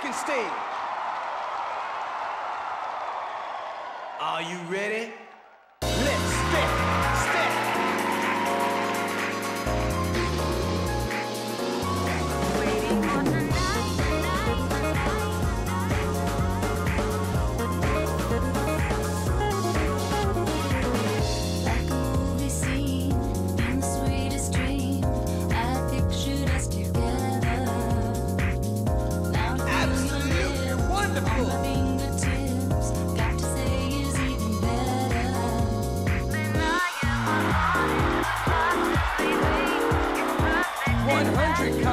second stage. Are you ready?